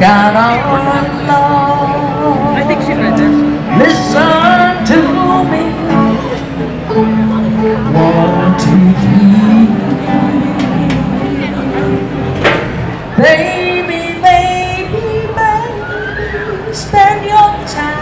got all alone. I think she read that. Listen to me. One, two, three. Baby, baby, baby, spend your time.